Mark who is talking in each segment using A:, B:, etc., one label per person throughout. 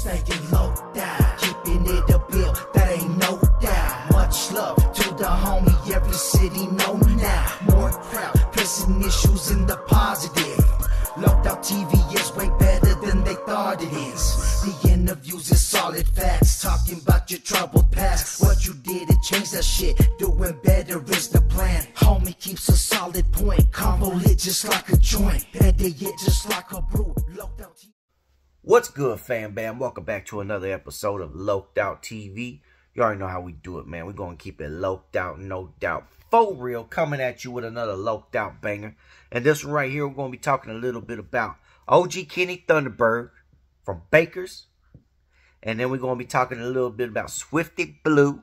A: staying low down, keeping it a bill, that ain't no doubt. Much love to the homie, every city know now. More crowd, pressing issues in the positive. Locked out TV is way better than they thought it is. The interviews is solid facts, talking about your troubled past. What you did to change that shit, doing better is the plan. Homie keeps a solid point, combo lit just like a joint. Better yet, just like a brew. Locked out TV.
B: What's good, fam bam? Welcome back to another episode of Lokd Out TV. You already know how we do it, man. We're going to keep it loked out, no doubt. For real, coming at you with another loked out banger. And this one right here, we're going to be talking a little bit about OG Kenny Thunderbird from Bakers. And then we're going to be talking a little bit about Swifty Blue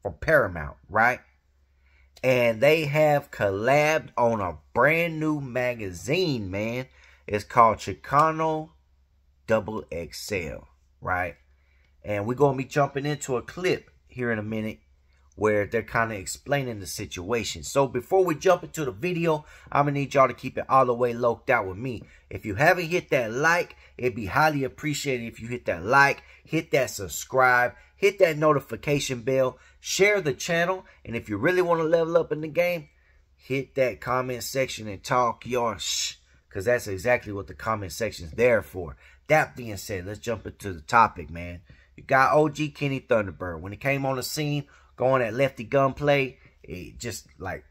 B: from Paramount, right? And they have collabed on a brand new magazine, man. It's called Chicano Double XL, right? And we're going to be jumping into a clip here in a minute where they're kind of explaining the situation. So before we jump into the video, I'm going to need y'all to keep it all the way loked out with me. If you haven't hit that like, it'd be highly appreciated if you hit that like, hit that subscribe, hit that notification bell, share the channel, and if you really want to level up in the game, hit that comment section and talk your shh, because that's exactly what the comment section is there for. That being said, let's jump into the topic, man. You got OG Kenny Thunderbird. When he came on the scene, going at lefty gunplay, it just like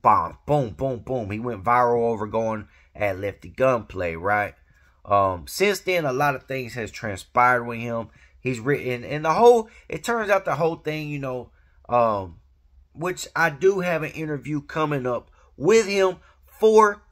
B: bomb, boom, boom, boom. He went viral over going at lefty gunplay, right? Um, since then, a lot of things has transpired with him. He's written, and the whole, it turns out the whole thing, you know, um, which I do have an interview coming up with him for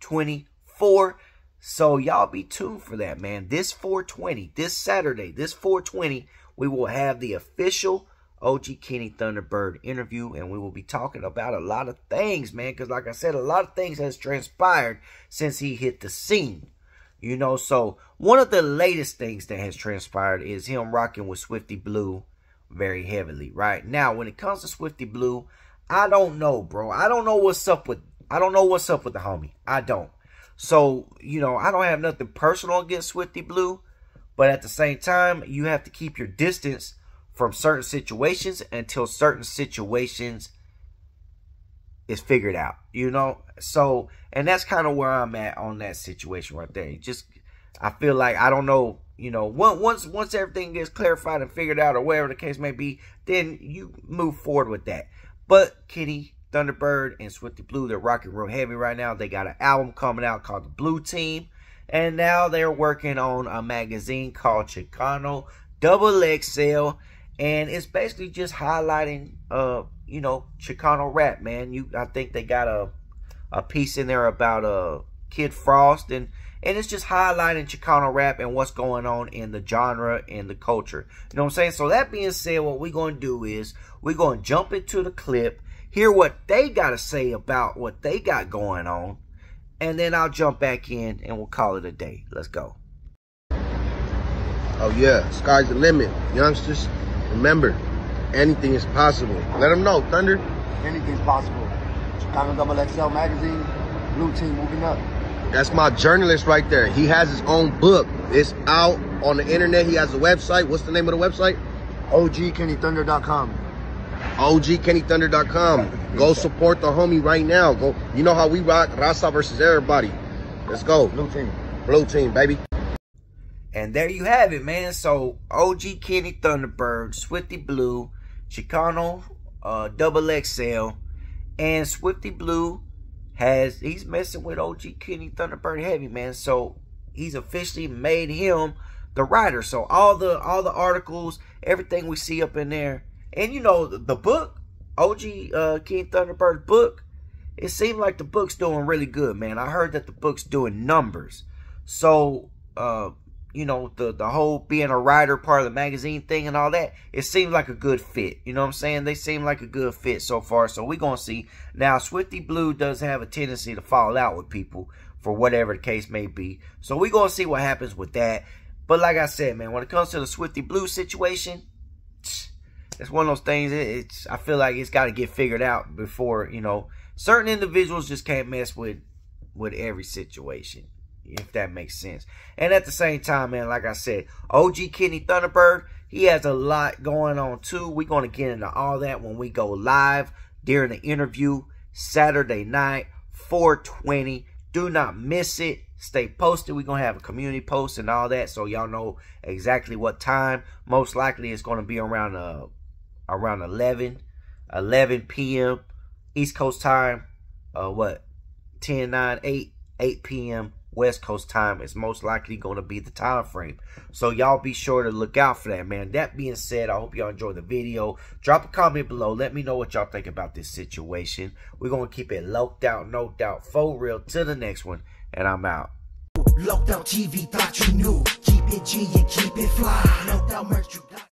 B: 2024. So y'all be tuned for that, man. This 420, this Saturday, this 420, we will have the official OG Kenny Thunderbird interview, and we will be talking about a lot of things, man. Because like I said, a lot of things has transpired since he hit the scene. You know, so one of the latest things that has transpired is him rocking with Swifty Blue very heavily, right? Now, when it comes to Swifty Blue, I don't know, bro. I don't know what's up with I don't know what's up with the homie. I don't. So, you know, I don't have nothing personal against Swifty Blue, but at the same time, you have to keep your distance from certain situations until certain situations is figured out, you know? So, and that's kind of where I'm at on that situation right there. just, I feel like, I don't know, you know, once, once everything gets clarified and figured out or whatever the case may be, then you move forward with that. But Kenny Thunderbird and Swifty Blue, they're rocking real heavy right now. They got an album coming out called The Blue Team. And now they're working on a magazine called Chicano Double XL. And it's basically just highlighting, uh, you know, Chicano rap, man. You, I think they got a, a piece in there about uh, Kid Frost. And, and it's just highlighting Chicano rap and what's going on in the genre and the culture. You know what I'm saying? So that being said, what we're going to do is we're going to jump into the clip hear what they got to say about what they got going on, and then I'll jump back in and we'll call it a day. Let's go.
C: Oh yeah, sky's the limit. Youngsters, remember, anything is possible. Let them know, Thunder.
D: Anything's possible. Chicano Double XL magazine, Blue Team moving up.
C: That's my journalist right there. He has his own book. It's out on the internet. He has a website. What's the name of the website?
D: OGKennyThunder.com.
C: OGKennyThunder.com. Go support the homie right now. Go. You know how we rock Raza versus everybody. Let's go.
D: Blue Team.
C: Blue Team, baby.
B: And there you have it, man. So OG Kenny Thunderbird, Swifty Blue, Chicano uh, Double XL, and Swifty Blue has he's messing with OG Kenny Thunderbird heavy, man. So he's officially made him the writer. So all the all the articles, everything we see up in there, and you know the, book, OG uh, Kenny Thunderbird's book, it seemed like the book's doing really good, man. I heard that the book's doing numbers. So uh, you know, the, the whole being a writer part of the magazine thing and all that, it seemed like a good fit. You know what I'm saying? They seem like a good fit so far. So we're going to see. Now, Swifty Blue does have a tendency to fall out with people for whatever the case may be. So we're going to see what happens with that. But like I said, man, when it comes to the Swifty Blue situation, it's one of those things. It's I feel like it's got to get figured out before, you know, certain individuals just can't mess with with every situation. if that makes sense. And at the same time, man, like I said, OG Kenny Thunderbird, he has a lot going on too. We're going to get into all that when we go live during the interview Saturday night, 420. Do not miss it. Stay posted. We're going to have a community post and all that so y'all know exactly what time. Most likely it's going to be around uh, around 11, 11 p.m. East Coast time. Uh, what? 10, 9, 8, 8 p.m. West Coast time is most likely going to be the time frame. So y'all be sure to look out for that, man. That being said, I hope y'all enjoyed the video. Drop a comment below. Let me know what y'all think about this situation. We're going to keep it locked out, no doubt, for real, to the next one. And I'm out.
A: Locked out TV, thought you knew. Keep it G and keep it fly. Locked out merch, you got.